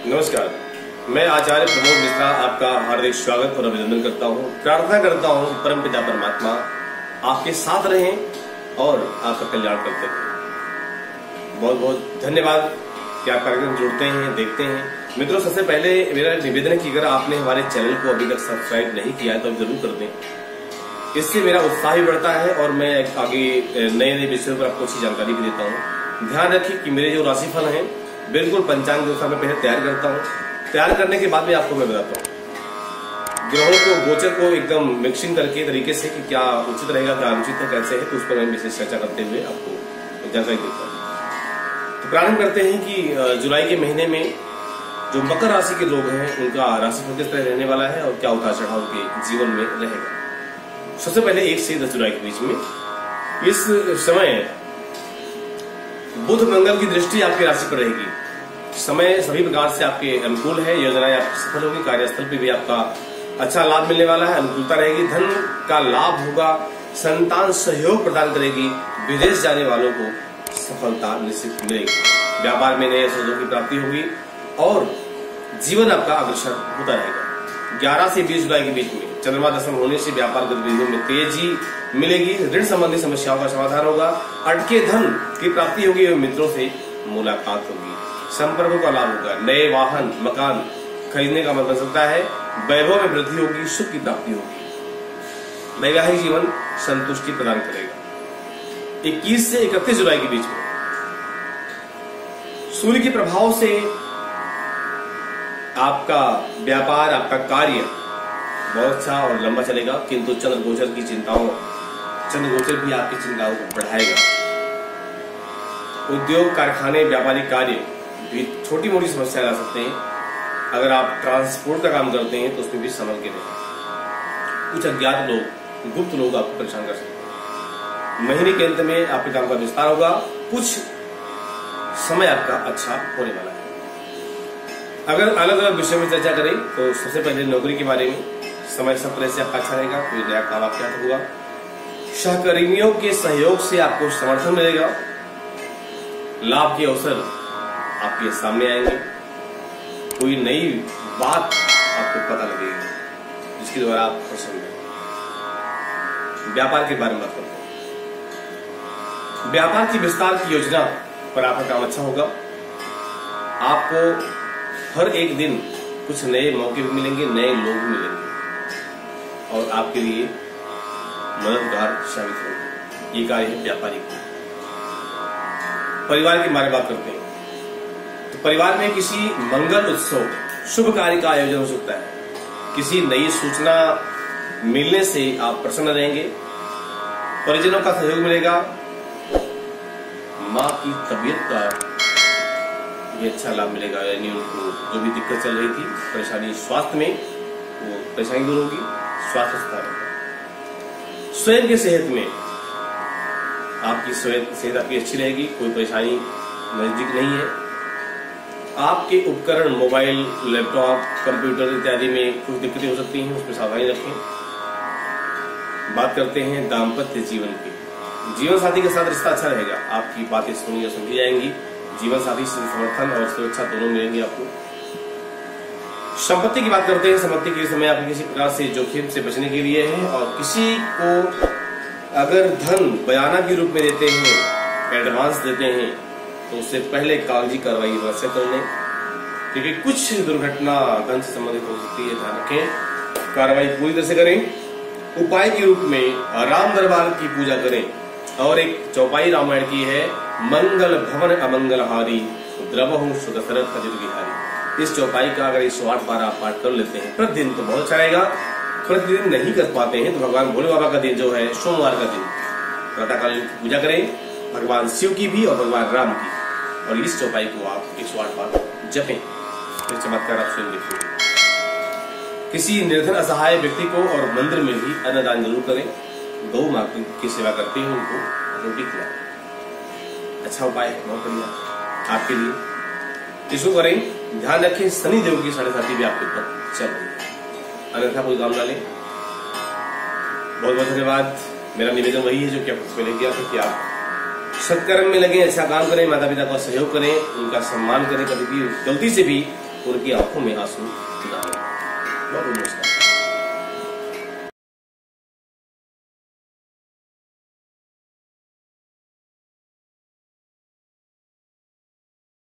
नमस्कार। मैं आचार्य प्रमोद मिश्रा, आपका हार्दिक स्वागत और अभिनंदन करता हूँ। प्रार्थना करता हूँ परम पिता परमात्मा, आपके साथ रहें और आपका कल्याण करते रहें। बहुत बहुत धन्यवाद कि आप कार्यक्रम जुड़ते हैं, देखते हैं। मित्रों, सबसे पहले मेरा निवेदन है कि अगर आपने हमारे चैनल को अभी तक सब्सक्राइब नहीं किया है तो ज़रूर कर दें। इससे मेरा उत्साह भी बढ़ता है और मैं आगे नए नए विषयों पर आपको अच्छी जानकारी भी देता हूँ। ध्यान रखिए कि मेरे जो राशिफल हैं बिल्कुल पंचांग अनुसार मैं पहले तैयार करता हूँ। तैयार करने के बाद में आपको मैं बताता हूँ। ग्रहों को, गोचर को एकदम मिक्सिंग करके तरीके से कि क्या उचित रहेगा, क्या अनुचित है, कैसे है तो उस पर मैं विशेष चर्चा करते हुए आपको जानकारी देता हूँ। तो प्रारंभ करते हैं कि जुलाई के महीने में जो मकर राशि के लोग हैं, उनका राशिफल किस तरह रहने वाला है और क्या उतार चढ़ाव के जीवन में रहेगा। सबसे पहले एक से दस जुलाई के बीच में, इस समय बुध मंगल की दृष्टि आपकी राशि पर रहेगी। समय सभी प्रकार से आपके अनुकूल है, योजनाएँ आपकी सफल होगी, कार्यस्थल पे भी आपका अच्छा लाभ मिलने वाला है, अनुकूलता रहेगी, धन का लाभ होगा, संतान सहयोग प्रदान करेगी, विदेश जाने वालों को सफलता निश्चित मिलेगी। व्यापार में नए अवसरों की प्राप्ति होगी और जीवन आपका अग्रसर होता रहेगा। ग्यारह से बीस जुलाई के बीच में चंद्रमा दशम होने से व्यापार गतिविधियों में तेज़ी मिलेगी, ऋण संबंधी समस्याओं का समाधान होगा, अटके धन की प्राप्ति होगी और मित्रों से मुलाकात होगी। संपर्कों का लाभ होगा, नए वाहन, मकान खरीदने का मन बन सकता है, वैभव में वृद्धि होगी, सुख की प्राप्ति होगी। वैवाहिक जीवन संतुष्टि प्रदान करेगा। 21 से 31 जुलाई के बीच में, सूर्य के प्रभाव से आपका व्यापार, आपका कार्य बहुत अच्छा और लंबा चलेगा, किंतु चंद्र गोचर की चिंताओं, चंद्र गोचर भी आपकी चिंताओं को बढ़ाएगा। उद्योग, कारखाने, व्यापारिक कार्य भी छोटी मोटी समस्या ला सकते हैं। अगर आप ट्रांसपोर्ट का काम करते हैं तो उसमें भी समझ के रहें। कुछ अज्ञात लोग, गुप्त लोग आपको परेशान कर सकते हैं। महीने के अंत में आपके काम का विस्तार होगा। कुछ समय आपका अच्छा होने वाला है। अगर अलग अलग विषय में चर्चा करें तो सबसे पहले नौकरी के बारे में। समय सब तरह से आपका अच्छा रहेगा, कोई नया काम आपके हाथ होगा। सहकर्मियों के सहयोग से आपको समर्थन मिलेगा। लाभ के अवसर आपके सामने आएँगे। कोई नई बात आपको पता लगेगी। जिसके द्वारा आप प्रसन्न व्यापार के बारे में बात करते हैं। व्यापार की विस्तार की योजना पर आपका काम अच्छा होगा। आपको हर एक दिन कुछ नए मौके भी मिलेंगे, नए लोग भी मिलेंगे। और आपके लिए मददगार साबित होंगे। ये कार्य है व्यापारिक। परिवार के बारे में बात करते हैं। परिवार में किसी मंगल उत्सव, शुभ कार्य का आयोजन हो सकता है। किसी नई सूचना मिलने से आप प्रसन्न रहेंगे। परिजनों का सहयोग मिलेगा। माँ की तबीयत का भी अच्छा लाभ मिलेगा। यानी उनको जो भी दिक्कत चल रही थी, परेशानी स्वास्थ्य में, वो परेशानी दूर होगी। स्वास्थ्य होगा स्वयं की सेहत में आपकी सेहत आपकी अच्छी रहेगी। कोई परेशानी नज़दीक नहीं है। आपके उपकरण, मोबाइल, लैपटॉप, कंप्यूटर इत्यादि में कुछ दिक्कतें हो सकती हैं, उसमें सावधानी रखें। बात करते हैं दाम्पत्य जीवन की। जीवन साथी के साथ रिश्ता अच्छा रहेगा। आपकी बातें सुनी या समझी जाएँगी। जीवन साथी से समर्थन और सुरक्षा दोनों मिलेंगे आपको। संपत्ति की बात करते हैं। संपत्ति के समय आप किसी प्रकार से जोखिम से बचने के लिए है और किसी को अगर धन बयाना के रूप में देते हैं एडवांस देते हैं तो उससे पहले कागज़ी कार्रवाई अवश्य कर लें। क्योंकि कुछ दुर्घटना धन से संबंधित हो सकती है, ध्यान रखें। कार्रवाई पूरी तरह से करें। उपाय के रूप में राम दरबार की पूजा करें। और एक चौपाई रामायण की है, मंगल भवन अमंगल हारी द्रवहु सुदशरथ बिहारी इस चौपाई का अगर इस आठ बार आप पाठ कर लेते हैं, प्रतिदिन तो बहुत अच्छा रहेगा। प्रतिदिन नहीं कर पाते हैं तो भगवान भोले बाबा का दिन जो है, सोमवार का दिन। प्रातःकालीन पूजा करें, भगवान शिव की भी और भगवान राम की। और इस चौपाई को आप एक सौ आठ बार जपें। फिर चमत्कार आप स्वयं देखेंगे किसी निर्धन असहाय व्यक्ति को और मंदिर में भी अन्नदान ज़रूर करें। गौ माँ की सेवा करते हुए उनको रोटी खिलाएँ। अच्छा उपाय है, बहुत बढ़िया। आपके लिए इसको करें, ध्यान रखें, शनि देव की साढ़े साथी भी आपके ऊपर चल रही है। अन्यथा कोई काम डालें बहुत बहुत धन्यवाद। मेरा निवेदन वही है जो कि आपको पहले किया था कि आप सत्कर्म में लगे अच्छा काम करें माता पिता का सहयोग करें, उनका सम्मान करें, कभी भी गलती से भी उनकी आँखों में आँसू ना बहुत नमस्कार।